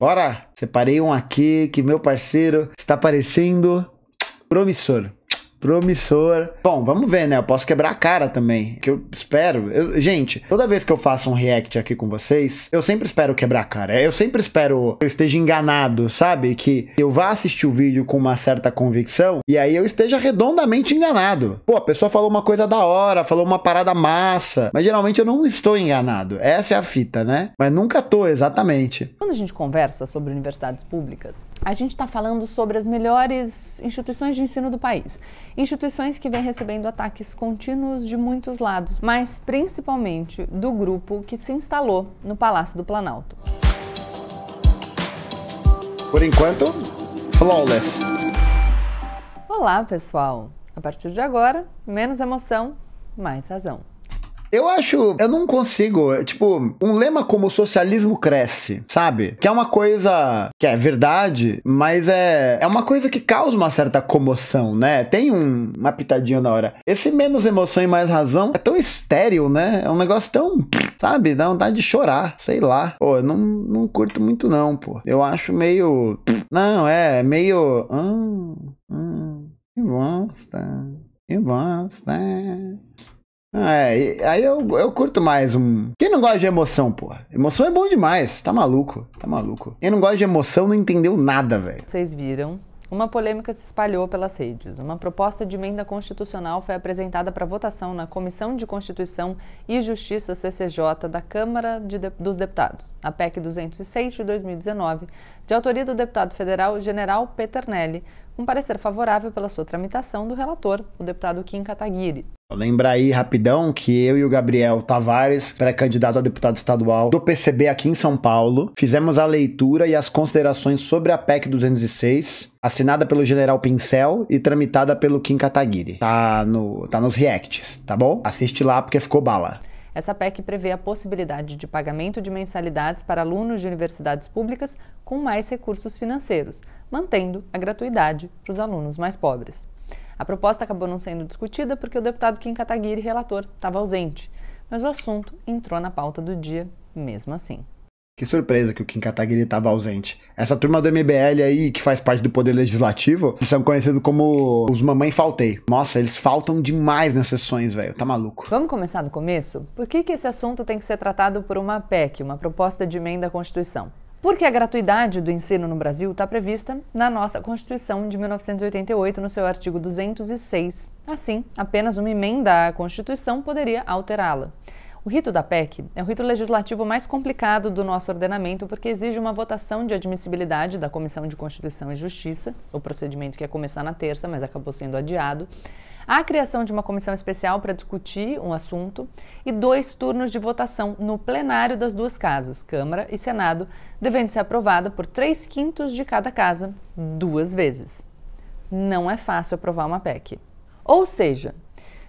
Bora! Separei um aqui que meu parceiro está parecendo promissor promissor. Bom, vamos ver, né? Eu posso quebrar a cara também, que eu espero. Eu, gente, toda vez que eu faço um react aqui com vocês, eu sempre espero quebrar a cara. Eu sempre espero que eu esteja enganado, sabe? Que eu vá assistir o vídeo com uma certa convicção e aí eu esteja redondamente enganado. Pô, a pessoa falou uma coisa da hora, falou uma parada massa, mas geralmente eu não estou enganado. Essa é a fita, né? Mas nunca tô, exatamente. Quando a gente conversa sobre universidades públicas, a gente está falando sobre as melhores instituições de ensino do país. Instituições que vêm recebendo ataques contínuos de muitos lados, mas principalmente do grupo que se instalou no Palácio do Planalto. Por enquanto, flawless. Olá, pessoal! A partir de agora, menos emoção, mais razão. Eu acho, eu não consigo, tipo, um lema como o socialismo cresce, sabe? Que é uma coisa que é verdade, mas é, é uma coisa que causa uma certa comoção, né? Tem um, uma pitadinha na hora. Esse menos emoção e mais razão é tão estéril, né? É um negócio tão, sabe? Dá vontade de chorar, sei lá. Pô, eu não, não curto muito não, pô. Eu acho meio, não, é meio, hum, hum, que bosta, que bosta. É, aí eu, eu curto mais um. Quem não gosta de emoção, porra? Emoção é bom demais. Tá maluco, tá maluco. Quem não gosta de emoção não entendeu nada, velho. Vocês viram? Uma polêmica se espalhou pelas redes. Uma proposta de emenda constitucional foi apresentada para votação na Comissão de Constituição e Justiça CCJ da Câmara de de dos Deputados, a PEC 206 de 2019, de autoria do deputado federal General Peternelli, com parecer favorável pela sua tramitação do relator, o deputado Kim Kataguiri. Lembra aí rapidão que eu e o Gabriel Tavares, pré-candidato a deputado estadual do PCB aqui em São Paulo, fizemos a leitura e as considerações sobre a PEC 206, assinada pelo General Pincel e tramitada pelo Kim Kataguiri. Tá, no, tá nos reacts, tá bom? Assiste lá porque ficou bala. Essa PEC prevê a possibilidade de pagamento de mensalidades para alunos de universidades públicas com mais recursos financeiros, mantendo a gratuidade para os alunos mais pobres. A proposta acabou não sendo discutida porque o deputado Kim Kataguiri, relator, estava ausente, mas o assunto entrou na pauta do dia mesmo assim. Que surpresa que o Kim Kataguiri estava ausente. Essa turma do MBL aí, que faz parte do Poder Legislativo, eles são conhecidos como os Mamãe Faltei. Nossa, eles faltam demais nas sessões, velho. Tá maluco. Vamos começar do começo? Por que, que esse assunto tem que ser tratado por uma PEC, uma proposta de emenda à Constituição? Porque a gratuidade do ensino no Brasil está prevista na nossa Constituição de 1988, no seu artigo 206. Assim, apenas uma emenda à Constituição poderia alterá-la. O rito da PEC é o rito legislativo mais complicado do nosso ordenamento porque exige uma votação de admissibilidade da Comissão de Constituição e Justiça, o procedimento que ia começar na terça, mas acabou sendo adiado, a criação de uma comissão especial para discutir um assunto e dois turnos de votação no plenário das duas casas, Câmara e Senado, devendo ser aprovada por três quintos de cada casa duas vezes. Não é fácil aprovar uma PEC. Ou seja,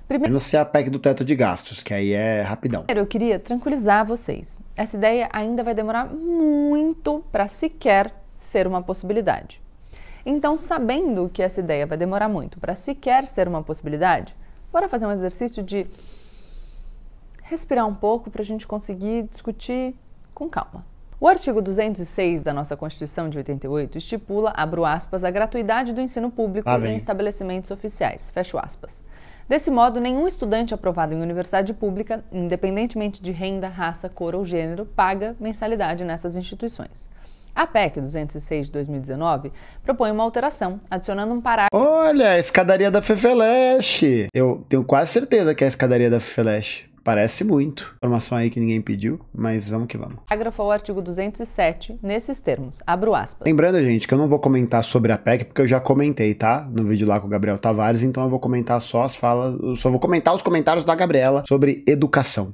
Primeiro, não ser a PEC do teto de gastos, que aí é rapidão. Eu queria tranquilizar vocês. Essa ideia ainda vai demorar muito para sequer ser uma possibilidade. Então, sabendo que essa ideia vai demorar muito para sequer ser uma possibilidade, bora fazer um exercício de respirar um pouco para a gente conseguir discutir com calma. O artigo 206 da nossa Constituição de 88 estipula, abro aspas, a gratuidade do ensino público ah, em estabelecimentos oficiais, fecho aspas. Desse modo, nenhum estudante aprovado em universidade pública, independentemente de renda, raça, cor ou gênero, paga mensalidade nessas instituições. A PEC 206 de 2019 propõe uma alteração, adicionando um parágrafo. Olha, a escadaria da Fefeleche! Eu tenho quase certeza que é a escadaria da Fefeleche. Parece muito. Informação aí que ninguém pediu, mas vamos que vamos. Parágrafo ao artigo 207, nesses termos. Abro aspas. Lembrando, gente, que eu não vou comentar sobre a PEC, porque eu já comentei, tá? No vídeo lá com o Gabriel Tavares, então eu vou comentar só as falas. Eu só vou comentar os comentários da Gabriela sobre educação.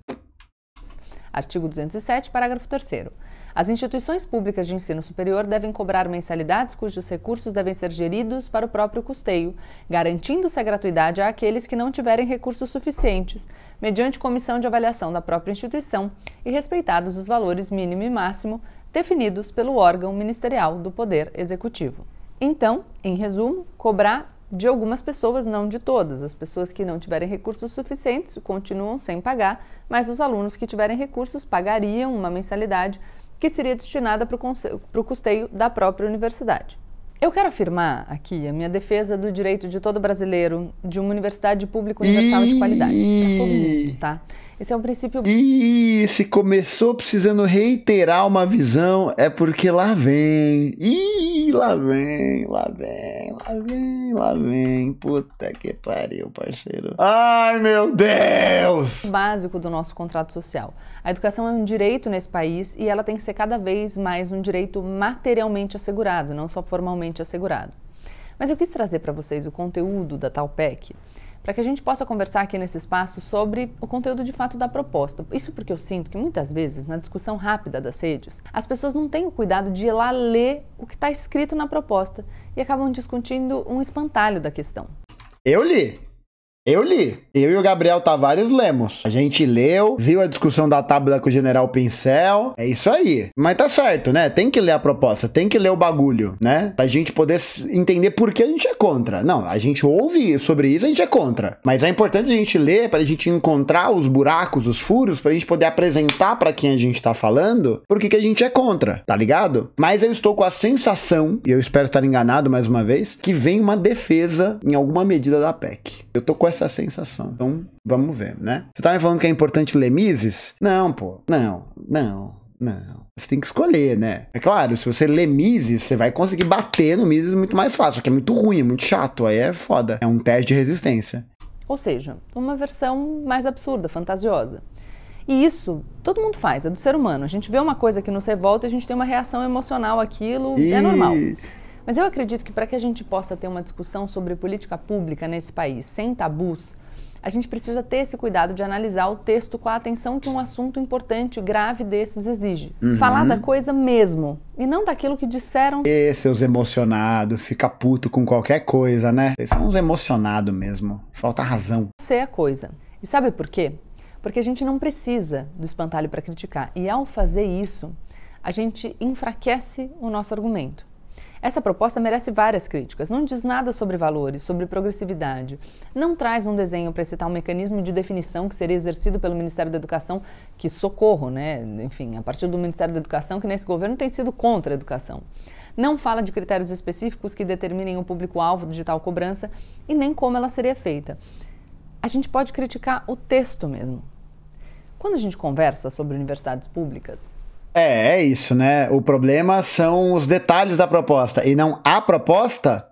Artigo 207, parágrafo 3. As instituições públicas de ensino superior devem cobrar mensalidades cujos recursos devem ser geridos para o próprio custeio, garantindo-se a gratuidade àqueles que não tiverem recursos suficientes, mediante comissão de avaliação da própria instituição e respeitados os valores mínimo e máximo definidos pelo órgão ministerial do Poder Executivo. Então, em resumo, cobrar de algumas pessoas, não de todas. As pessoas que não tiverem recursos suficientes continuam sem pagar, mas os alunos que tiverem recursos pagariam uma mensalidade que seria destinada para o custeio da própria universidade. Eu quero afirmar aqui a minha defesa do direito de todo brasileiro de uma universidade pública universal de qualidade. Para todo mundo, tá? Esse é um princípio. E se começou precisando reiterar uma visão, é porque lá vem. Ih, lá vem, lá vem, lá vem, lá vem. Puta que pariu, parceiro. Ai, meu Deus! Básico do nosso contrato social. A educação é um direito nesse país e ela tem que ser cada vez mais um direito materialmente assegurado, não só formalmente assegurado. Mas eu quis trazer para vocês o conteúdo da tal PEC para que a gente possa conversar aqui nesse espaço sobre o conteúdo de fato da proposta. Isso porque eu sinto que muitas vezes, na discussão rápida das redes, as pessoas não têm o cuidado de ir lá ler o que está escrito na proposta e acabam discutindo um espantalho da questão. Eu li. Eu li. Eu e o Gabriel Tavares lemos. A gente leu, viu a discussão da tábua com o General Pincel. É isso aí. Mas tá certo, né? Tem que ler a proposta, tem que ler o bagulho, né? Pra gente poder entender por que a gente é contra. Não, a gente ouve sobre isso, a gente é contra. Mas é importante a gente ler pra gente encontrar os buracos, os furos, pra gente poder apresentar para quem a gente tá falando por que, a gente é contra, tá ligado? Mas eu estou com a sensação, e eu espero estar enganado mais uma vez, que vem uma defesa em alguma medida da PEC. Eu tô com essa essa sensação. Então, vamos ver, né? Você tá me falando que é importante ler Mises? Não, pô. Não, não, não. Você tem que escolher, né? É claro, se você lê Mises, você vai conseguir bater no Mises muito mais fácil, que é muito ruim, é muito chato, aí é foda. É um teste de resistência. Ou seja, uma versão mais absurda, fantasiosa. E isso todo mundo faz, é do ser humano. A gente vê uma coisa que nos revolta e a gente tem uma reação emocional àquilo, e... é normal. Mas eu acredito que para que a gente possa ter uma discussão sobre política pública nesse país sem tabus, a gente precisa ter esse cuidado de analisar o texto com a atenção que um assunto importante, grave desses exige. Uhum. Falar da coisa mesmo, e não daquilo que disseram. E seus emocionados, fica puto com qualquer coisa, né? Vocês são uns emocionados mesmo. Falta razão. Ser a coisa. E sabe por quê? Porque a gente não precisa do espantalho para criticar. E ao fazer isso, a gente enfraquece o nosso argumento. Essa proposta merece várias críticas. Não diz nada sobre valores, sobre progressividade. Não traz um desenho para citar um mecanismo de definição que seria exercido pelo Ministério da Educação, que socorro, né? Enfim, a partir do Ministério da Educação, que nesse governo tem sido contra a educação. Não fala de critérios específicos que determinem o público-alvo de tal cobrança e nem como ela seria feita. A gente pode criticar o texto mesmo. Quando a gente conversa sobre universidades públicas, é, é isso, né? O problema são os detalhes da proposta e não a proposta.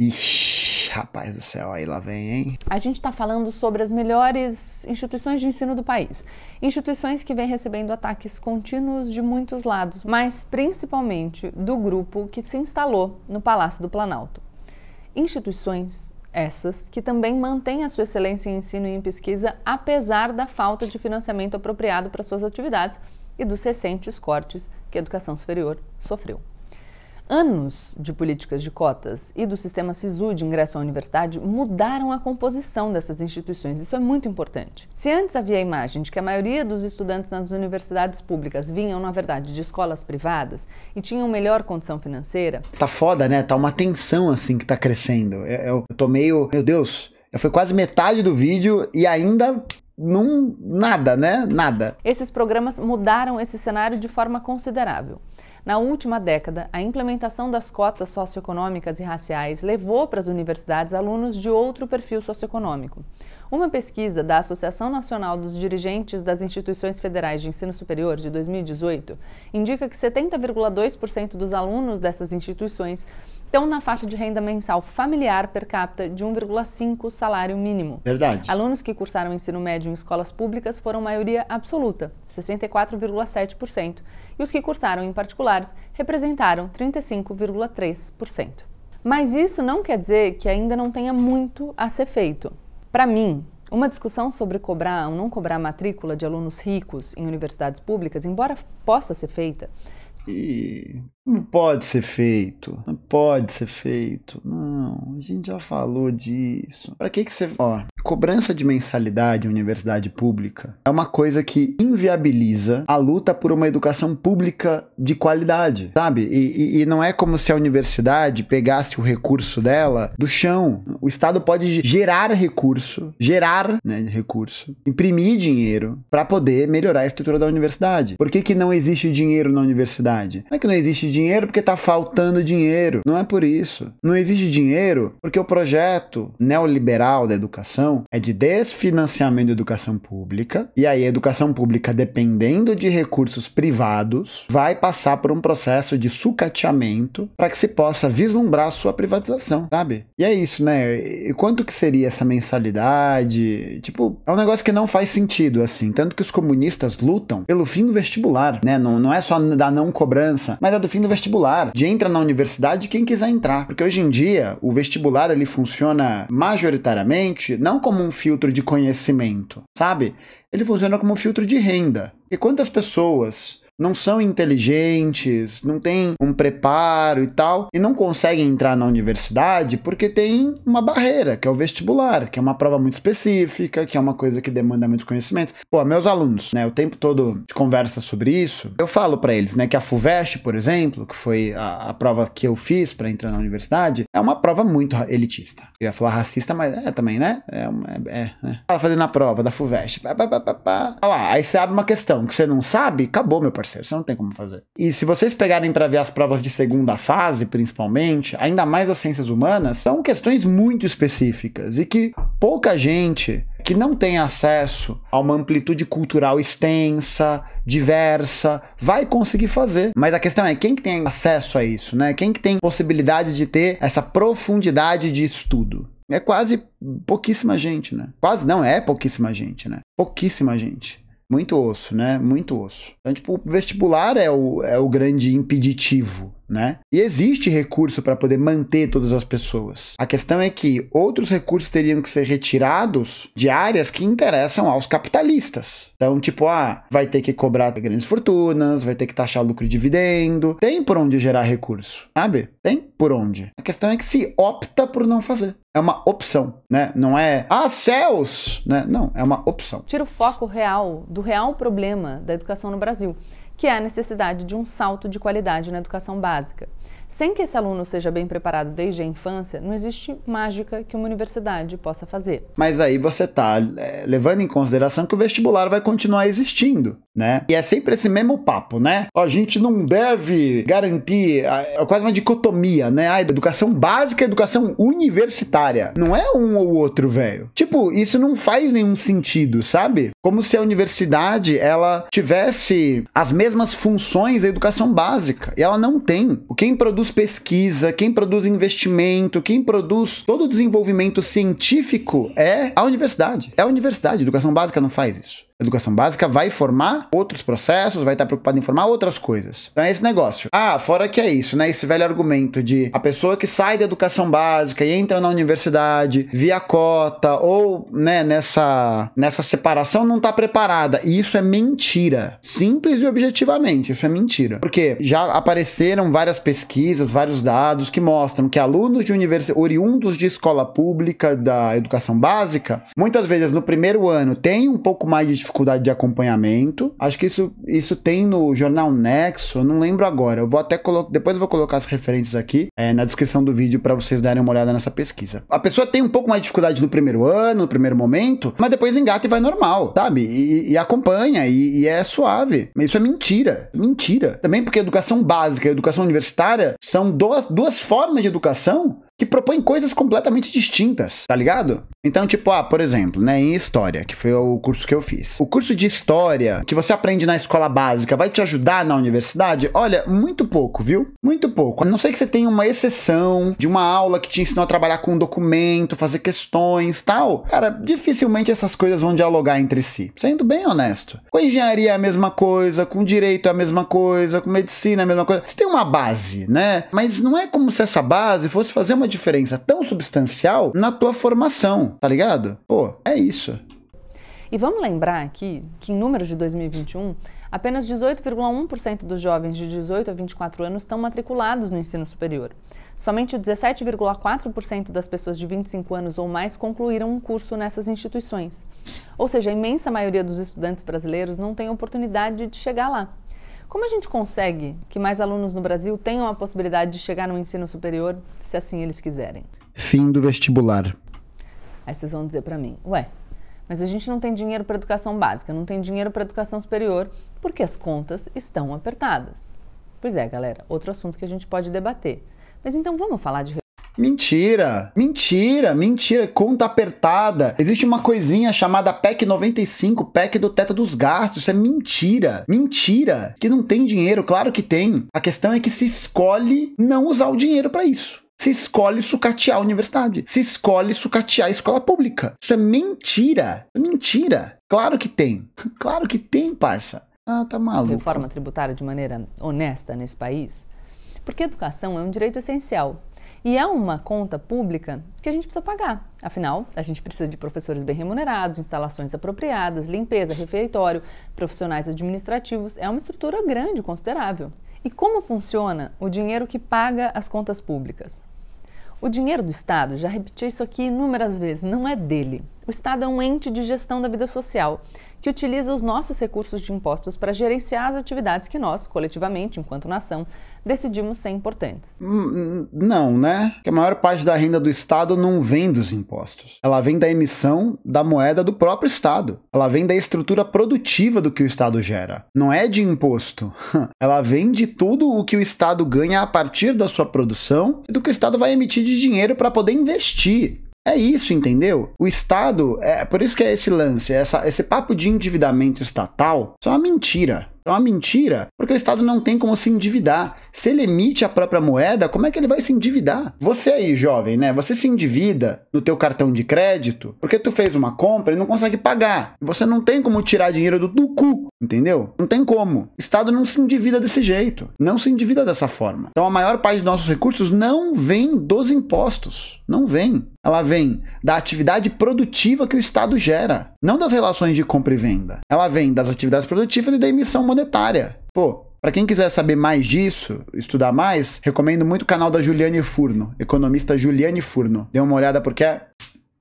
Ixi, rapaz do céu, aí lá vem, hein? A gente está falando sobre as melhores instituições de ensino do país. Instituições que vêm recebendo ataques contínuos de muitos lados, mas principalmente do grupo que se instalou no Palácio do Planalto. Instituições essas que também mantêm a sua excelência em ensino e em pesquisa, apesar da falta de financiamento apropriado para suas atividades e dos recentes cortes que a educação superior sofreu. Anos de políticas de cotas e do sistema SISU de ingresso à universidade mudaram a composição dessas instituições. Isso é muito importante. Se antes havia a imagem de que a maioria dos estudantes nas universidades públicas vinham, na verdade, de escolas privadas e tinham melhor condição financeira. Tá foda, né? Tá uma tensão assim que tá crescendo. Eu, eu tô meio. Meu Deus, foi quase metade do vídeo e ainda não nada, né? Nada. Esses programas mudaram esse cenário de forma considerável. Na última década, a implementação das cotas socioeconômicas e raciais levou para as universidades alunos de outro perfil socioeconômico. Uma pesquisa da Associação Nacional dos Dirigentes das Instituições Federais de Ensino Superior de 2018 indica que 70,2% dos alunos dessas instituições estão na faixa de renda mensal familiar per capita de 1,5 salário mínimo. Verdade. Alunos que cursaram ensino médio em escolas públicas foram maioria absoluta, 64,7%, e os que cursaram em particulares representaram 35,3%. Mas isso não quer dizer que ainda não tenha muito a ser feito. Para mim, uma discussão sobre cobrar ou não cobrar matrícula de alunos ricos em universidades públicas, embora possa ser feita, e não pode ser feito. Não pode ser feito. Não, a gente já falou disso. Para que que você, ó, cobrança de mensalidade em universidade pública é uma coisa que inviabiliza a luta por uma educação pública de qualidade, sabe? E, e, e não é como se a universidade pegasse o recurso dela do chão. O Estado pode gerar recurso, gerar né, recurso, imprimir dinheiro para poder melhorar a estrutura da universidade. Por que, que não existe dinheiro na universidade? Não é que não existe dinheiro porque está faltando dinheiro. Não é por isso. Não existe dinheiro porque o projeto neoliberal da educação é de desfinanciamento da educação pública. E aí a educação pública, dependendo de recursos privados, vai passar por um processo de sucateamento para que se possa vislumbrar sua privatização, sabe? E é isso, né? E quanto que seria essa mensalidade? Tipo, é um negócio que não faz sentido, assim. Tanto que os comunistas lutam pelo fim do vestibular, né? Não, não é só da não cobrança, mas é do fim do vestibular. De entra na universidade quem quiser entrar. Porque hoje em dia, o vestibular ele funciona majoritariamente não como um filtro de conhecimento, sabe? Ele funciona como um filtro de renda. E quantas pessoas não são inteligentes, não têm um preparo e tal, e não conseguem entrar na universidade porque tem uma barreira, que é o vestibular, que é uma prova muito específica, que é uma coisa que demanda muitos conhecimentos. Pô, meus alunos, né, o tempo todo de conversa sobre isso, eu falo para eles, né, que a FUVEST, por exemplo, que foi a, a prova que eu fiz para entrar na universidade, é uma prova muito elitista. Eu ia falar racista, mas é também, né? É, é, é né? Fazendo a prova da FUVEST. Pá, pá, pá, pá, pá. Olha lá, aí você abre uma questão que você não sabe, acabou, meu parceiro parceiro. Você não tem como fazer. E se vocês pegarem para ver as provas de segunda fase, principalmente, ainda mais as ciências humanas, são questões muito específicas e que pouca gente que não tem acesso a uma amplitude cultural extensa, diversa, vai conseguir fazer. Mas a questão é quem que tem acesso a isso, né? Quem que tem possibilidade de ter essa profundidade de estudo? É quase pouquíssima gente, né? Quase não, é pouquíssima gente, né? Pouquíssima gente. Muito osso, né? Muito osso. Então, tipo, o vestibular é o, é o grande impeditivo né? E existe recurso para poder manter todas as pessoas. A questão é que outros recursos teriam que ser retirados de áreas que interessam aos capitalistas. Então, tipo, ah, vai ter que cobrar grandes fortunas, vai ter que taxar lucro e dividendo. Tem por onde gerar recurso, sabe? Tem por onde. A questão é que se opta por não fazer. É uma opção, né? Não é, ah, céus, né? Não, é uma opção. Tira o foco real do real problema da educação no Brasil que é a necessidade de um salto de qualidade na educação básica. Sem que esse aluno seja bem preparado desde a infância, não existe mágica que uma universidade possa fazer. Mas aí você está é, levando em consideração que o vestibular vai continuar existindo, né? E é sempre esse mesmo papo, né? A gente não deve garantir é quase uma dicotomia, né? A educação básica e a educação universitária. Não é um ou outro, velho. Tipo, isso não faz nenhum sentido, sabe? Como se a universidade ela tivesse as mesmas funções da educação básica. E ela não tem. O quem produz produz pesquisa, quem produz investimento, quem produz todo o desenvolvimento científico é a universidade. É a universidade. A educação básica não faz isso educação básica vai formar outros processos, vai estar preocupado em formar outras coisas. Então é esse negócio. Ah, fora que é isso, né? Esse velho argumento de a pessoa que sai da educação básica e entra na universidade via cota ou, né, nessa, nessa separação não está preparada. E isso é mentira. Simples e objetivamente, isso é mentira. Porque já apareceram várias pesquisas, vários dados que mostram que alunos de universidade, oriundos de escola pública da educação básica, muitas vezes no primeiro ano têm um pouco mais de dificuldade de acompanhamento. Acho que isso, isso tem no jornal Nexo, não lembro agora. Eu vou até colocar, depois eu vou colocar as referências aqui é, na descrição do vídeo para vocês darem uma olhada nessa pesquisa. A pessoa tem um pouco mais de dificuldade no primeiro ano, no primeiro momento, mas depois engata e vai normal, sabe? E, e acompanha e, e, é suave. Isso é mentira, mentira. Também porque educação básica e educação universitária são duas, duas formas de educação que propõem coisas completamente distintas, tá ligado? Então, tipo, ah, por exemplo, né, em história, que foi o curso que eu fiz. O curso de história que você aprende na escola básica vai te ajudar na universidade? Olha, muito pouco, viu? Muito pouco. A não sei que você tenha uma exceção de uma aula que te ensinou a trabalhar com um documento, fazer questões, tal. Cara, dificilmente essas coisas vão dialogar entre si. Sendo bem honesto. Com engenharia é a mesma coisa, com direito é a mesma coisa, com medicina é a mesma coisa. Você tem uma base, né? Mas não é como se essa base fosse fazer uma diferença tão substancial na tua formação, tá ligado? Pô, é isso. E vamos lembrar aqui que em números de 2021, Apenas 18,1% dos jovens de 18 a 24 anos estão matriculados no ensino superior. Somente 17,4% das pessoas de 25 anos ou mais concluíram um curso nessas instituições. Ou seja, a imensa maioria dos estudantes brasileiros não tem oportunidade de chegar lá. Como a gente consegue que mais alunos no Brasil tenham a possibilidade de chegar no ensino superior, se assim eles quiserem? Fim do vestibular. Aí vocês vão dizer para mim, ué, mas a gente não tem dinheiro para educação básica, não tem dinheiro para educação superior, porque as contas estão apertadas. Pois é, galera, outro assunto que a gente pode debater. Mas então vamos falar de Mentira, mentira, mentira, conta apertada. Existe uma coisinha chamada PEC 95, PEC do teto dos gastos. Isso é mentira, mentira. Que não tem dinheiro, claro que tem. A questão é que se escolhe não usar o dinheiro para isso. Se escolhe sucatear a universidade. Se escolhe sucatear a escola pública. Isso é mentira. Mentira. Claro que tem. Claro que tem, parça. Ah, tá maluco. Reforma tributária de maneira honesta nesse país? Porque educação é um direito essencial. E é uma conta pública que a gente precisa pagar. Afinal, a gente precisa de professores bem remunerados, instalações apropriadas, limpeza, refeitório, profissionais administrativos. É uma estrutura grande, considerável. E como funciona o dinheiro que paga as contas públicas? O dinheiro do Estado, já repeti isso aqui inúmeras vezes, não é dele. O Estado é um ente de gestão da vida social que utiliza os nossos recursos de impostos para gerenciar as atividades que nós, coletivamente, enquanto nação, decidimos ser importantes. Hum, não, né? Que a maior parte da renda do Estado não vem dos impostos. Ela vem da emissão da moeda do próprio Estado. Ela vem da estrutura produtiva do que o Estado gera. Não é de imposto. Ela vem de tudo o que o Estado ganha a partir da sua produção e do que o Estado vai emitir de dinheiro para poder investir. É isso, entendeu? O Estado, é por isso que é esse lance, essa, esse papo de endividamento estatal, isso é uma mentira. É uma mentira, porque o Estado não tem como se endividar. Se ele emite a própria moeda, como é que ele vai se endividar? Você aí, jovem, né? Você se endivida no teu cartão de crédito porque tu fez uma compra e não consegue pagar. Você não tem como tirar dinheiro do, do cu, entendeu? Não tem como. O Estado não se endivida desse jeito. Não se endivida dessa forma. Então a maior parte dos nossos recursos não vem dos impostos. Não vem. Ela vem da atividade produtiva que o Estado gera, não das relações de compra e venda. Ela vem das atividades produtivas e da emissão monetária. Pô, para quem quiser saber mais disso, estudar mais, recomendo muito o canal da Juliane Furno, economista Juliane Furno. Dê uma olhada porque é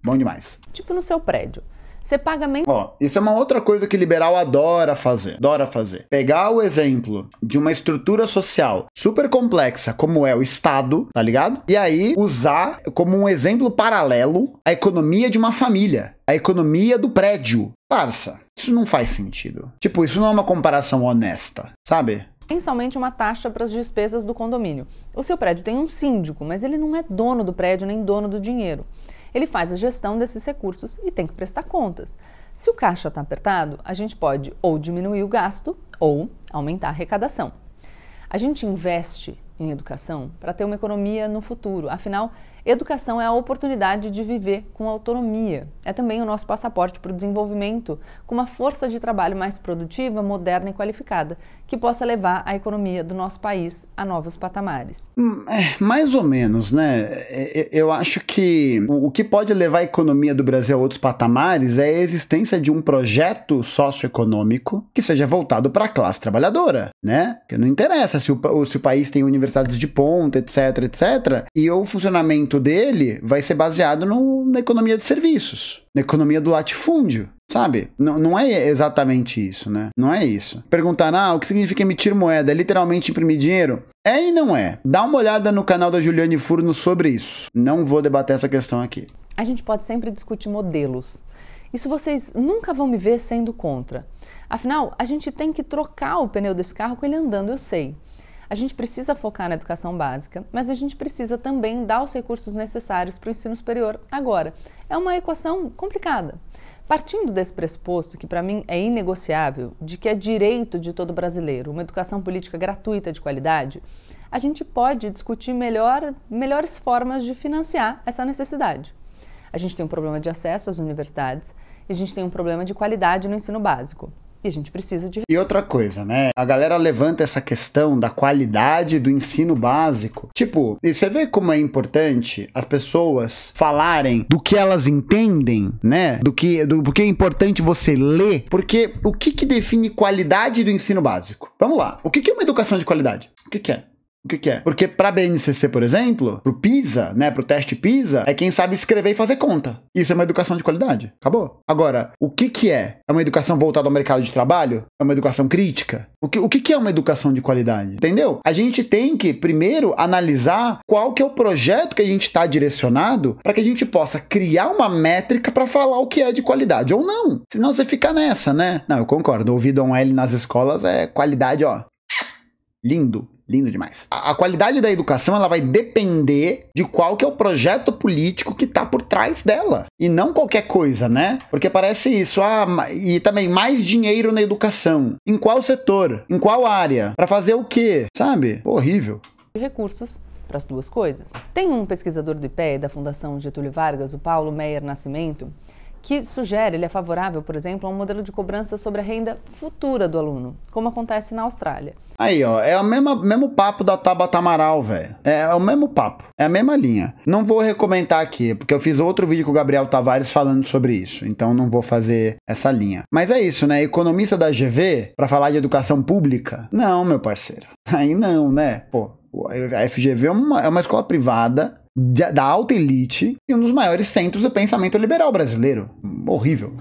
bom demais. Tipo no seu prédio. Você paga menos. Ó, isso é uma outra coisa que liberal adora fazer. Adora fazer. Pegar o exemplo de uma estrutura social super complexa, como é o Estado, tá ligado? E aí usar como um exemplo paralelo a economia de uma família, a economia do prédio. Parça, isso não faz sentido. Tipo, isso não é uma comparação honesta, sabe? mensalmente uma taxa para as despesas do condomínio. O seu prédio tem um síndico, mas ele não é dono do prédio nem dono do dinheiro. Ele faz a gestão desses recursos e tem que prestar contas. Se o caixa está apertado, a gente pode ou diminuir o gasto ou aumentar a arrecadação. A gente investe em educação para ter uma economia no futuro. Afinal, Educação é a oportunidade de viver com autonomia. É também o nosso passaporte para o desenvolvimento com uma força de trabalho mais produtiva, moderna e qualificada, que possa levar a economia do nosso país a novos patamares. Hum, é, mais ou menos, né? É, é, eu acho que o que pode levar a economia do Brasil a outros patamares é a existência de um projeto socioeconômico que seja voltado para a classe trabalhadora, né? Que não interessa se o, se o país tem universidades de ponta, etc, etc, e o funcionamento dele vai ser baseado no, na economia de serviços, na economia do latifúndio. Sabe? N não é exatamente isso, né? Não é isso. Perguntar, ah, o que significa emitir moeda? É literalmente imprimir dinheiro? É e não é. Dá uma olhada no canal da Juliane Furno sobre isso. Não vou debater essa questão aqui. A gente pode sempre discutir modelos. Isso vocês nunca vão me ver sendo contra. Afinal, a gente tem que trocar o pneu desse carro com ele andando, eu sei. A gente precisa focar na educação básica, mas a gente precisa também dar os recursos necessários para o ensino superior agora. É uma equação complicada. Partindo desse pressuposto, que para mim é inegociável, de que é direito de todo brasileiro uma educação política gratuita de qualidade, a gente pode discutir melhor, melhores formas de financiar essa necessidade. A gente tem um problema de acesso às universidades e a gente tem um problema de qualidade no ensino básico. E a gente precisa de. E outra coisa, né? A galera levanta essa questão da qualidade do ensino básico. Tipo, e você vê como é importante as pessoas falarem do que elas entendem, né? Do que, do, do que é importante você ler. Porque o que, que define qualidade do ensino básico? Vamos lá. O que, que é uma educação de qualidade? O que, que é? O que, que, é? Porque para BNCC, por exemplo, pro PISA, né, pro teste PISA, é quem sabe escrever e fazer conta. Isso é uma educação de qualidade. Acabou. Agora, o que que é? É uma educação voltada ao mercado de trabalho? É uma educação crítica? O que, o que que é uma educação de qualidade? Entendeu? A gente tem que primeiro analisar qual que é o projeto que a gente está direcionado para que a gente possa criar uma métrica para falar o que é de qualidade ou não. Senão você fica nessa, né? Não, eu concordo. Ouvido um L nas escolas é qualidade, ó. Lindo lindo demais. A, a, qualidade da educação ela vai depender de qual que é o projeto político que está por trás dela e não qualquer coisa, né? Porque parece isso, ah, e também mais dinheiro na educação. Em qual setor? Em qual área? Para fazer o quê? Sabe? Horrível. Recursos para as duas coisas. Tem um pesquisador do IPE da Fundação Getúlio Vargas, o Paulo Meyer Nascimento, que sugere, ele é favorável, por exemplo, a um modelo de cobrança sobre a renda futura do aluno, como acontece na Austrália. Aí, ó, é o mesmo, mesmo papo da Tabata Amaral, velho. É, é, o mesmo papo, é a mesma linha. Não vou recomendar aqui, porque eu fiz outro vídeo com o Gabriel Tavares falando sobre isso, então não vou fazer essa linha. Mas é isso, né? Economista da GV, para falar de educação pública? Não, meu parceiro. Aí não, né? Pô, a FGV é uma, é uma escola privada da alta elite e um dos maiores centros do pensamento liberal brasileiro. Horrível.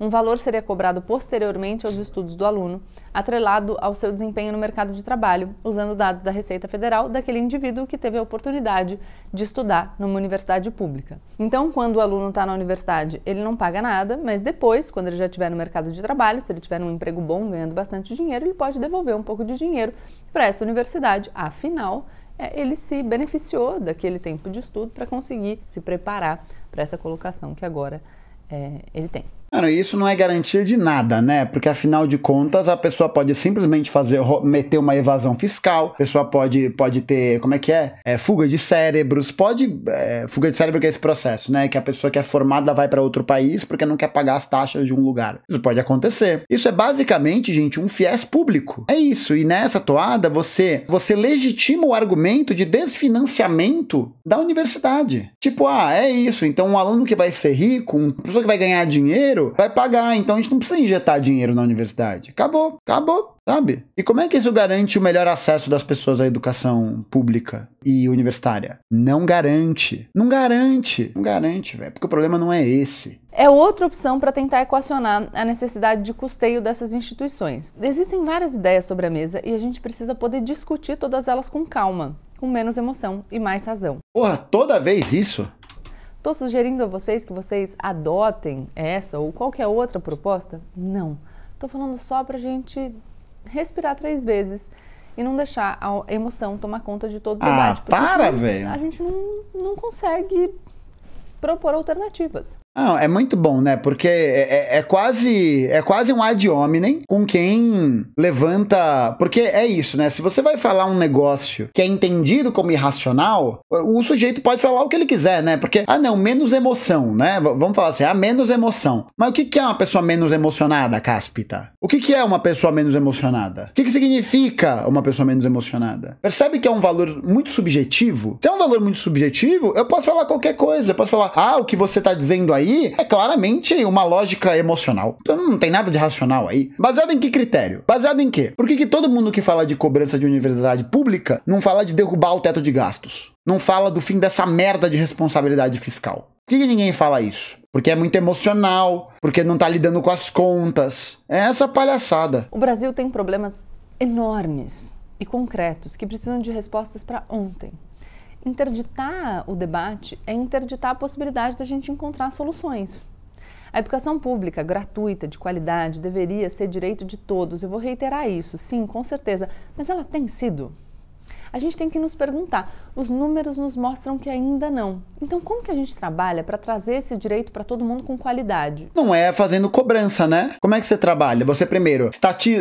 Um valor seria cobrado posteriormente aos estudos do aluno, atrelado ao seu desempenho no mercado de trabalho, usando dados da Receita Federal daquele indivíduo que teve a oportunidade de estudar numa universidade pública. Então, quando o aluno está na universidade, ele não paga nada, mas depois, quando ele já estiver no mercado de trabalho, se ele tiver um emprego bom, ganhando bastante dinheiro, ele pode devolver um pouco de dinheiro para essa universidade. Afinal, ele se beneficiou daquele tempo de estudo para conseguir se preparar para essa colocação que agora é, ele tem. Mano, isso não é garantia de nada, né? Porque afinal de contas, a pessoa pode simplesmente fazer, meter uma evasão fiscal, a pessoa pode, pode ter, como é que é? é fuga de cérebros, pode. É, fuga de cérebro que é esse processo, né? Que a pessoa que é formada vai para outro país porque não quer pagar as taxas de um lugar. Isso pode acontecer. Isso é basicamente, gente, um fiéis público. É isso. E nessa toada, você, você legitima o argumento de desfinanciamento da universidade. Tipo, ah, é isso. Então, um aluno que vai ser rico, uma pessoa que vai ganhar dinheiro, dinheiro, vai pagar. Então a gente não precisa injetar dinheiro na universidade. Acabou, acabou, sabe? E como é que isso garante o melhor acesso das pessoas à educação pública e universitária? Não garante. Não garante. Não garante, velho. Porque o problema não é esse. É outra opção para tentar equacionar a necessidade de custeio dessas instituições. Existem várias ideias sobre a mesa e a gente precisa poder discutir todas elas com calma, com menos emoção e mais razão. Porra, toda vez isso? Estou sugerindo a vocês que vocês adotem essa ou qualquer outra proposta? Não. Estou falando só para a gente respirar três vezes e não deixar a emoção tomar conta de todo o ah, debate. Para, velho! A gente não, não consegue propor alternativas. É muito bom, né? Porque é, é, é, quase é quase um ad hominem com quem levanta. Porque é isso, né? Se você vai falar um negócio que é entendido como irracional, o sujeito pode falar o que ele quiser, né? Porque, ah, não, menos emoção, né? V vamos falar assim, ah, menos emoção. Mas o que, que é uma pessoa menos emocionada, Cáspita? O que, que é uma pessoa menos emocionada? O que, que significa uma pessoa menos emocionada? Percebe que é um valor muito subjetivo? Se é um valor muito subjetivo, eu posso falar qualquer coisa. Eu posso falar, ah, o que você tá dizendo aí aí é claramente uma lógica emocional. Então não tem nada de racional aí. Baseado em que critério? Baseado em quê? Por que, que todo mundo que fala de cobrança de universidade pública não fala de derrubar o teto de gastos? Não fala do fim dessa merda de responsabilidade fiscal? Por que, que ninguém fala isso? Porque é muito emocional, porque não tá lidando com as contas. É essa palhaçada. O Brasil tem problemas enormes e concretos que precisam de respostas para ontem interditar o debate é interditar a possibilidade da gente encontrar soluções. A educação pública gratuita, de qualidade, deveria ser direito de todos. Eu vou reiterar isso, sim, com certeza. Mas ela tem sido? A gente tem que nos perguntar. Os números nos mostram que ainda não. Então, como que a gente trabalha para trazer esse direito para todo mundo com qualidade? Não é fazendo cobrança, né? Como é que você trabalha? Você primeiro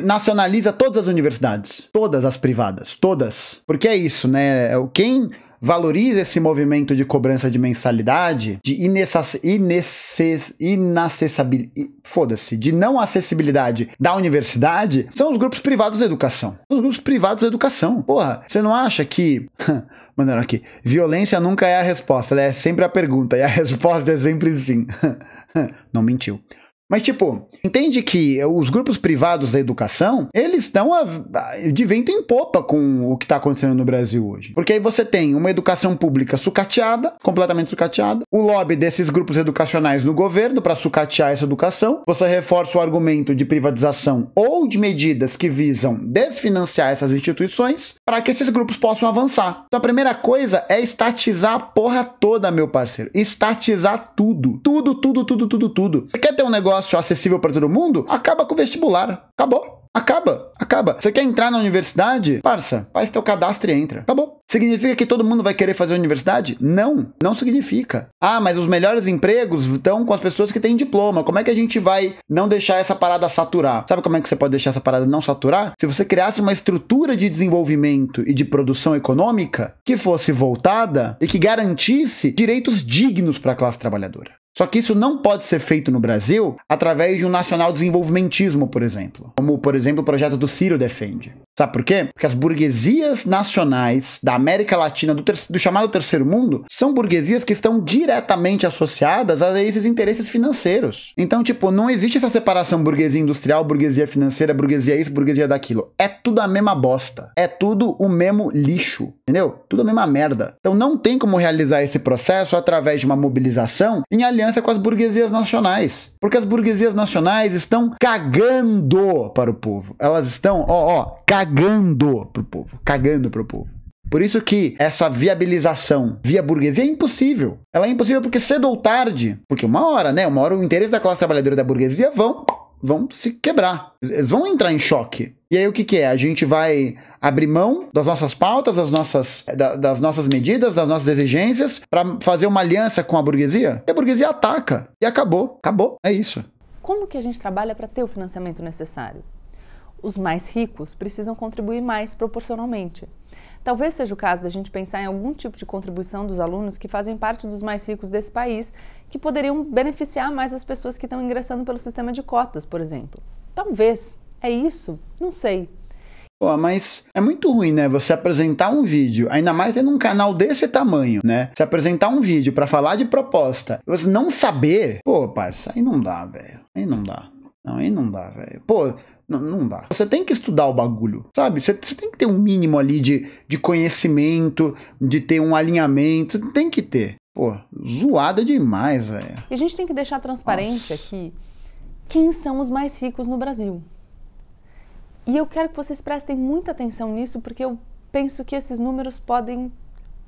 nacionaliza todas as universidades, todas as privadas, todas. Porque é isso, né? Quem valoriza esse movimento de cobrança de mensalidade, de inacessibilidade, foda-se, de não acessibilidade da universidade, são os grupos privados da educação. Os grupos privados da educação. Porra, você não acha que. Mandaram aqui. Violência nunca é a resposta, ela é sempre a pergunta, e a resposta é sempre sim. não mentiu. Mas, tipo, entende que os grupos privados da educação, eles estão de vento em popa com o que está acontecendo no Brasil hoje. Porque aí você tem uma educação pública sucateada, completamente sucateada, o lobby desses grupos educacionais no governo para sucatear essa educação, você reforça o argumento de privatização ou de medidas que visam desfinanciar essas instituições para que esses grupos possam avançar. Então a primeira coisa é estatizar a porra toda, meu parceiro. Estatizar tudo. Tudo, tudo, tudo, tudo, tudo. Você quer ter um negócio negócio acessível para todo mundo, acaba com o vestibular. Acabou. Acaba, acaba. Você quer entrar na universidade? Parça, faz teu cadastro e entra. Acabou. Significa que todo mundo vai querer fazer universidade? Não, não significa. Ah, mas os melhores empregos estão com as pessoas que têm diploma. Como é que a gente vai não deixar essa parada saturar? Sabe como é que você pode deixar essa parada não saturar? Se você criasse uma estrutura de desenvolvimento e de produção econômica que fosse voltada e que garantisse direitos dignos para a classe trabalhadora. Só que isso não pode ser feito no Brasil através de um nacional desenvolvimentismo, por exemplo. Como, por exemplo, o projeto do Ciro defende. Sabe por quê? Porque as burguesias nacionais da América Latina, do, do, chamado terceiro mundo, são burguesias que estão diretamente associadas a esses interesses financeiros. Então, tipo, não existe essa separação burguesia industrial, burguesia financeira, burguesia isso, burguesia daquilo. É tudo a mesma bosta. É tudo o mesmo lixo. Entendeu? Tudo a mesma merda. Então não tem como realizar esse processo através de uma mobilização em aliança com as burguesias nacionais. Porque as burguesias nacionais estão cagando para o povo. Elas estão, ó, ó, cagando pro povo, cagando pro povo. Por isso que essa viabilização via burguesia é impossível. Ela é impossível porque cedo ou tarde, porque uma hora, né, uma hora o interesse da classe trabalhadora e da burguesia vão vão se quebrar. Eles vão entrar em choque. E aí o que, que é? A gente vai abrir mão das nossas pautas, das nossas, da, das nossas medidas, das nossas exigências para fazer uma aliança com a burguesia? E a burguesia ataca. E acabou. Acabou. É isso. Como que a gente trabalha para ter o financiamento necessário? Os mais ricos precisam contribuir mais proporcionalmente. Talvez seja o caso da gente pensar em algum tipo de contribuição dos alunos que fazem parte dos mais ricos desse país, que poderiam beneficiar mais as pessoas que estão ingressando pelo sistema de cotas, por exemplo. Talvez. É isso? Não sei. Pô, mas é muito ruim, né? Você apresentar um vídeo, ainda mais em um canal desse tamanho, né? Você apresentar um vídeo para falar de proposta, você não saber, pô, parça, aí não dá, velho. Aí não dá. Não, aí não dá, velho. Pô, não, não dá. Você tem que estudar o bagulho, sabe? Você, você, tem que ter um mínimo ali de, de conhecimento, de ter um alinhamento. Você tem que ter. Pô, zoada demais, velho. E a gente tem que deixar transparente Nossa. aqui quem são os mais ricos no Brasil. E eu quero que vocês prestem muita atenção nisso, porque eu penso que esses números podem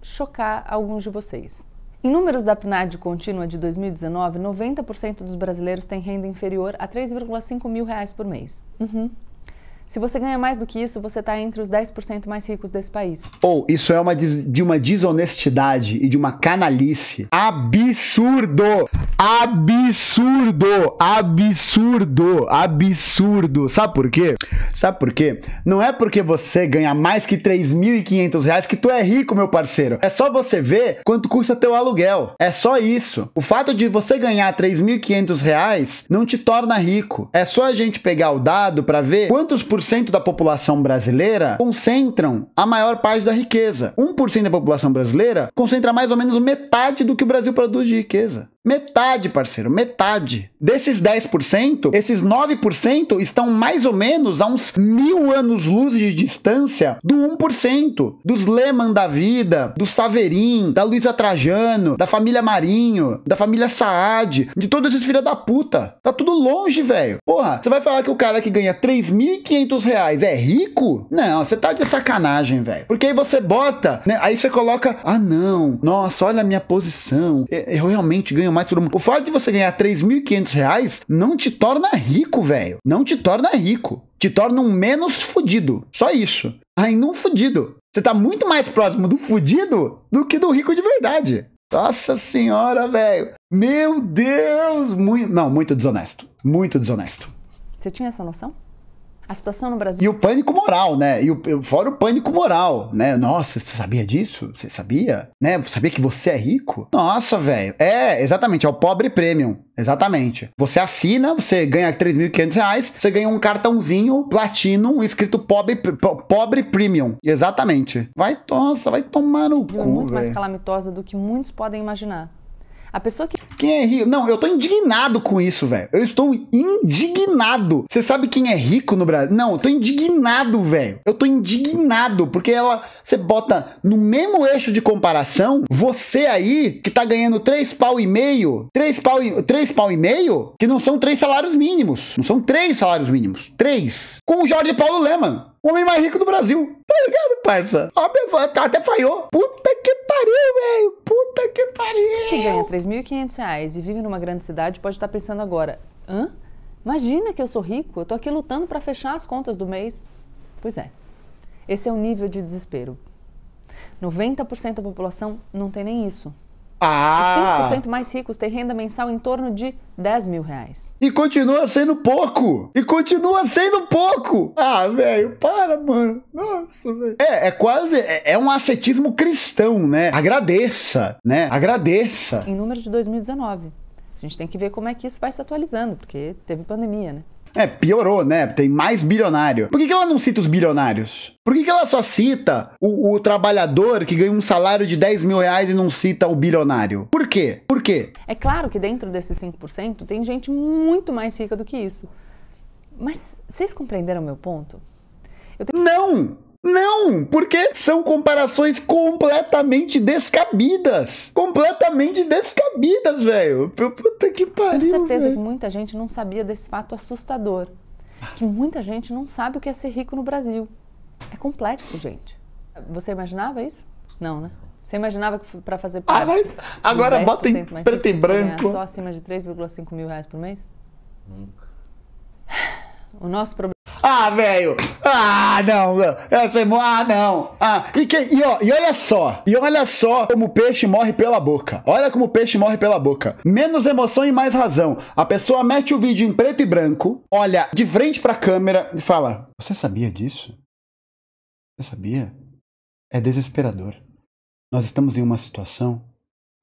chocar alguns de vocês. Em números da PNAD contínua de 2019, 90% dos brasileiros têm renda inferior a 3,5 mil reais por mês. Uhum. Se você ganha mais do que isso, você está entre os 10% mais ricos desse país. Ou oh, isso é uma de uma desonestidade e de uma canalice absurdo! Absurdo! Absurdo! Absurdo! Sabe por quê? Sabe por quê? Não é porque você ganha mais que 3.500 reais que tu é rico, meu parceiro. É só você ver quanto custa teu aluguel. É só isso. O fato de você ganhar 3.500 reais não te torna rico. É só a gente pegar o dado para ver quantos por 1% da população brasileira concentram a maior parte da riqueza. 1% da população brasileira concentra mais ou menos metade do que o Brasil produz de riqueza. Metade, parceiro, metade. Desses 10%, esses 9% estão mais ou menos a uns mil anos-luz de distância do 1%. Dos Lehman da vida, do Saverin, da Luísa Trajano, da família Marinho, da família Saad, de todos esses filha da puta. Tá tudo longe, velho. Porra, você vai falar que o cara que ganha 3.500 reais é rico? Não, você tá de sacanagem, velho. Porque aí você bota, né? Aí você coloca, ah não, nossa, olha a minha posição. Eu realmente ganho mais todo mundo. O fato de você ganhar 3.500 reais não te torna rico, velho. Não te torna rico. Te torna um menos fudido. Só isso. Ainda um fudido. Você tá muito mais próximo do fudido do que do rico de verdade. Nossa senhora, velho. Meu Deus. Muito... Não, muito desonesto. Muito desonesto. Você tinha essa noção? A situação no Brasil. E o pânico moral, né? E o, fora o pânico moral, né? Nossa, você sabia disso? Você sabia? Né? Sabia que você é rico? Nossa, velho. É, exatamente, é o pobre premium. Exatamente. Você assina, você ganha 3.500 reais, você ganha um cartãozinho platino escrito pobre, pobre premium. Exatamente. Vai, nossa, vai tomar no cu, É muito mais calamitosa do que muitos podem imaginar. A pessoa que. Quem é rico? Não, eu tô indignado com isso, velho. Eu estou indignado. Você sabe quem é rico no Brasil? Não, eu tô indignado, velho. Eu tô indignado, porque ela. Você bota no mesmo eixo de comparação, você aí, que tá ganhando 3 pau e meio, 3 pau e, 3 pau e meio, que não são três salários mínimos. Não são três salários mínimos. Três. Com o Jorge Paulo Leman o homem mais rico do Brasil. Tá ligado, parça? Ó, até falhou. Puta que pariu, velho. Puta que pariu. Quem ganha 3.500 reais e vive numa grande cidade pode estar pensando agora, hã? Imagina que eu sou rico, eu tô aqui lutando para fechar as contas do mês. Pois é. Esse é o nível de desespero. 90% da população não tem nem isso. Ah! Os 5% mais ricos têm renda mensal em torno de 10 mil reais. E continua sendo pouco! E continua sendo pouco! Ah, velho, para, mano. Nossa, velho. É, é quase. É, é, um ascetismo cristão, né? Agradeça, né? Agradeça. Em números de 2019. A gente tem que ver como é que isso vai se atualizando, porque teve pandemia, né? É, piorou, né? Tem mais bilionário. Por que, que ela não cita os bilionários? Por que, que ela só cita o, o, trabalhador que ganha um salário de 10 mil reais e não cita o bilionário? Por quê? Por quê? É claro que dentro desses 5% tem gente muito mais rica do que isso. Mas vocês compreenderam o meu ponto? Tenho... Não! Não, porque são comparações completamente descabidas. Completamente descabidas, velho. Puta que pariu. Tenho certeza véio. que muita gente não sabia desse fato assustador. Que muita gente não sabe o que é ser rico no Brasil. É complexo, gente. Você imaginava isso? Não, né? Você imaginava que para fazer parte ah, mas agora bota em preto e branco. Só acima de 3,5 mil reais por mês? Nunca. O nosso problema. Ah, velho! Ah, não! Essa é... Ah, não! Ah, e, que... e, ó, e olha só! E olha só como o peixe morre pela boca. Olha como o peixe morre pela boca. Menos emoção e mais razão. A pessoa mete o vídeo em preto e branco, olha de frente pra câmera e fala: Você sabia disso? Você sabia? É desesperador. Nós estamos em uma situação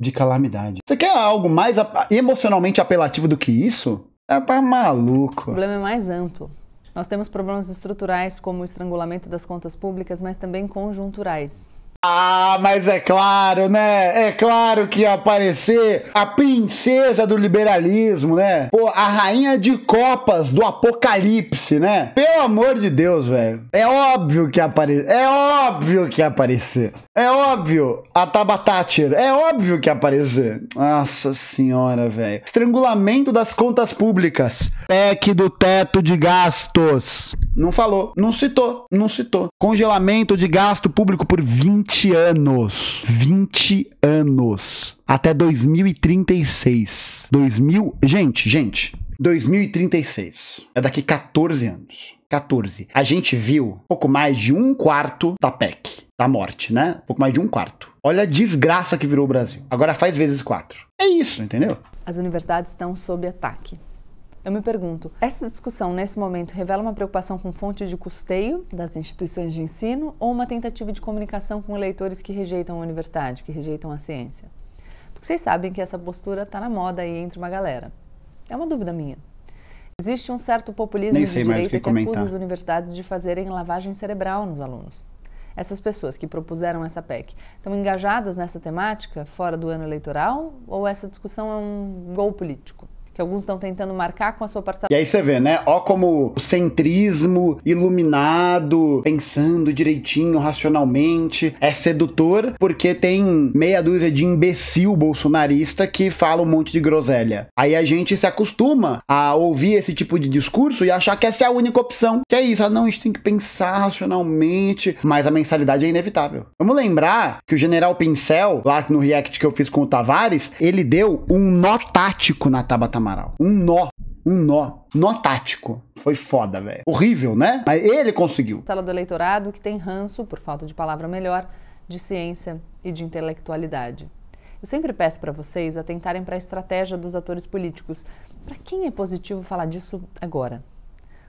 de calamidade. Você quer algo mais emocionalmente apelativo do que isso? Ela tá maluco. O problema é mais amplo. Nós temos problemas estruturais como o estrangulamento das contas públicas, mas também conjunturais. Ah, mas é claro, né? É claro que ia aparecer a princesa do liberalismo, né? Pô, a rainha de copas do apocalipse, né? Pelo amor de Deus, velho. É óbvio que aparecer. É óbvio que aparecer. É óbvio. A Tabatacher. É óbvio que aparecer. Nossa senhora, velho. Estrangulamento das contas públicas. PEC do teto de gastos. Não falou, não citou, não citou. Congelamento de gasto público por 20 anos. 20 anos. Até 2036. 2000. Gente, gente. 2036. É daqui 14 anos. 14. A gente viu pouco mais de um quarto da PEC, da morte, né? Pouco mais de um quarto. Olha a desgraça que virou o Brasil. Agora faz vezes quatro. É isso, entendeu? As universidades estão sob ataque. Eu me pergunto, essa discussão nesse momento revela uma preocupação com fontes de custeio das instituições de ensino ou uma tentativa de comunicação com eleitores que rejeitam a universidade, que rejeitam a ciência? Porque vocês sabem que essa postura está na moda aí entre uma galera. É uma dúvida minha. Existe um certo populismo de direita que, que acusa as universidades de fazerem lavagem cerebral nos alunos. Essas pessoas que propuseram essa PEC estão engajadas nessa temática fora do ano eleitoral ou essa discussão é um gol político? Que alguns estão tentando marcar com a sua parcela. E aí você vê, né? Ó como o centrismo iluminado, pensando direitinho, racionalmente, é sedutor porque tem meia dúzia de imbecil bolsonarista que fala um monte de groselha. Aí a gente se acostuma a ouvir esse tipo de discurso e achar que essa é a única opção. Que é isso, ah, não, a gente tem que pensar racionalmente, mas a mensalidade é inevitável. Vamos lembrar que o general Pincel, lá no react que eu fiz com o Tavares, ele deu um nó tático na Tabata Amaral. Um nó. Um nó. Nó tático. Foi foda, velho. Horrível, né? Mas ele conseguiu. Sala do eleitorado que tem ranço, por falta de palavra melhor, de ciência e de intelectualidade. Eu sempre peço para vocês atentarem para a estratégia dos atores políticos. Para quem é positivo falar disso agora?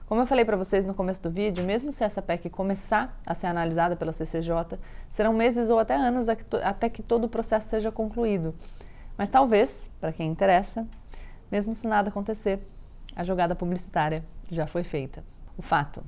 Como eu falei para vocês no começo do vídeo, mesmo se essa PEC começar a ser analisada pela CCJ, serão meses ou até anos até que todo o processo seja concluído. Mas talvez, para quem interessa, mesmo se nada acontecer, a jogada publicitária já foi feita. O fato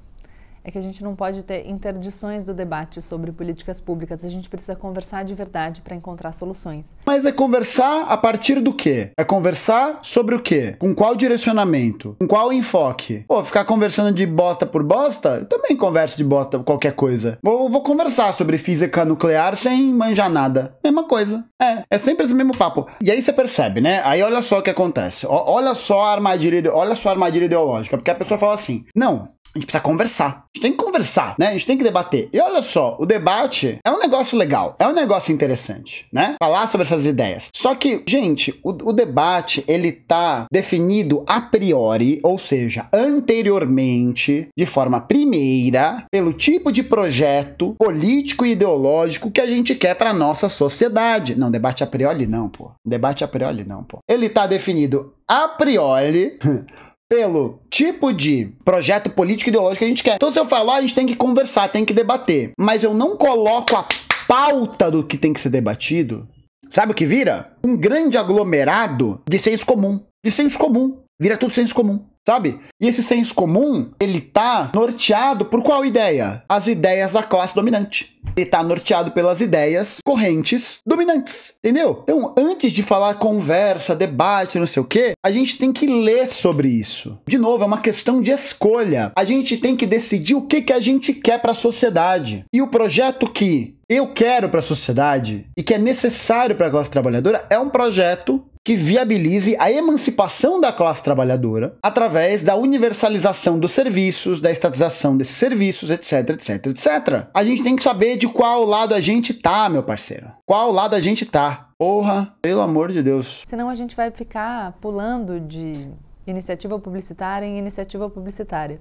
é que a gente não pode ter interdições do debate sobre políticas públicas. A gente precisa conversar de verdade para encontrar soluções. Mas é conversar a partir do quê? É conversar sobre o quê? Com qual direcionamento? Com qual enfoque? Pô, ficar conversando de bosta por bosta? Eu também converso de bosta qualquer coisa. Vou, vou conversar sobre física nuclear sem manjar nada. Mesma coisa. É, é sempre esse mesmo papo. E aí você percebe, né? Aí olha só o que acontece. O, olha só a armadilha, olha só a armadilha ideológica, porque a pessoa fala assim: "Não, a gente precisa conversar. A gente tem que conversar, né? A gente tem que debater. E olha só, o debate é um negócio legal, é um negócio interessante, né? Falar sobre essas ideias. Só que, gente, o, o debate ele tá definido a priori, ou seja, anteriormente, de forma primeira, pelo tipo de projeto político e ideológico que a gente quer para nossa sociedade. Não, debate a priori não, pô. Debate a priori não, pô. Ele tá definido a priori pelo tipo de projeto político e ideológico que a gente quer. Então, se eu falar, a gente tem que conversar, tem que debater. Mas eu não coloco a pauta do que tem que ser debatido. Sabe o que vira? Um grande aglomerado de senso comum. De senso comum. Vira tudo senso comum sabe? E esse senso comum, ele tá norteado por qual ideia? As ideias da classe dominante. Ele tá norteado pelas ideias correntes dominantes, entendeu? Então, antes de falar conversa, debate, não sei o quê, a gente tem que ler sobre isso. De novo, é uma questão de escolha. A gente tem que decidir o que, que a gente quer para a sociedade. E o projeto que eu quero para a sociedade e que é necessário para a classe trabalhadora é um projeto que viabilize a emancipação da classe trabalhadora através da universalização dos serviços, da estatização desses serviços, etc, etc, etc. A gente tem que saber de qual lado a gente tá, meu parceiro. Qual lado a gente tá. Porra, pelo amor de Deus. Senão a gente vai ficar pulando de iniciativa publicitária em iniciativa publicitária.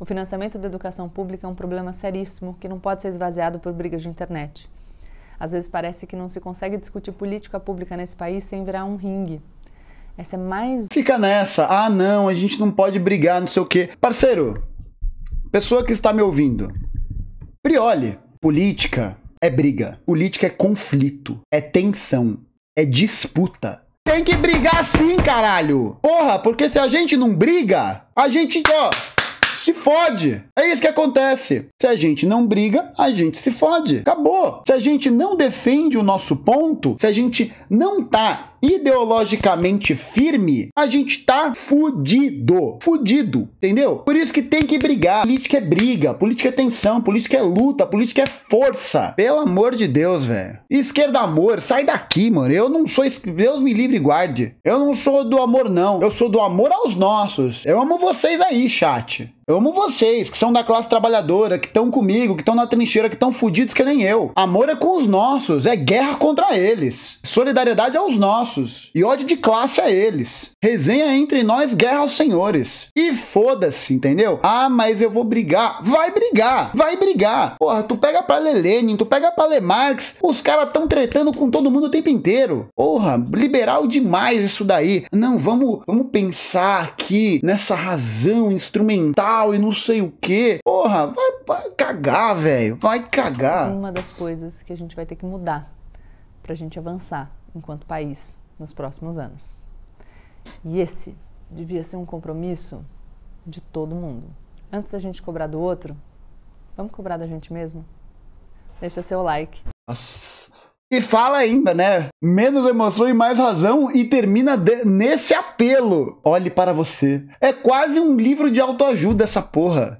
O financiamento da educação pública é um problema seríssimo que não pode ser esvaziado por brigas de internet. Às vezes parece que não se consegue discutir política pública nesse país sem virar um ringue. Essa é mais. Fica nessa. Ah, não, a gente não pode brigar, não sei o quê. Parceiro, pessoa que está me ouvindo, priole. Política é briga. Política é conflito. É tensão. É disputa. Tem que brigar sim, caralho! Porra, porque se a gente não briga, a gente, ó se fode. É isso que acontece. Se a gente não briga, a gente se fode. Acabou. Se a gente não defende o nosso ponto, se a gente não tá ideologicamente firme, a gente tá fudido. Fudido, entendeu? Por isso que tem que brigar. Política é briga, política é tensão, política é luta, política é força. Pelo amor de Deus, velho. Esquerda amor, sai daqui, mano. Eu não sou. Deus me livre e guarde. Eu não sou do amor, não. Eu sou do amor aos nossos. Eu amo vocês aí, chat. Eu amo vocês, que são da classe trabalhadora, que estão comigo, que estão na trincheira, que estão fudidos que nem eu. Amor é com os nossos, é guerra contra eles. Solidariedade aos nossos. E ódio de classe a eles. Resenha entre nós, guerra aos senhores. E foda-se, entendeu? Ah, mas eu vou brigar. Vai brigar, vai brigar. Porra, tu pega pra ler Lenin, tu pega pra ler Marx, os caras tão tretando com todo mundo o tempo inteiro. Porra, liberal demais isso daí. Não, vamos, vamos pensar aqui nessa razão instrumental e não sei o que. Porra, vai, vai cagar, velho. Vai cagar. Uma das coisas que a gente vai ter que mudar pra gente avançar enquanto país nos próximos anos. E esse devia ser um compromisso de todo mundo. Antes da gente cobrar do outro, vamos cobrar da gente mesmo? Deixa seu like. E fala ainda, né? Menos emoção e mais razão e termina de, nesse apelo. Olhe para você. É quase um livro de autoajuda essa porra.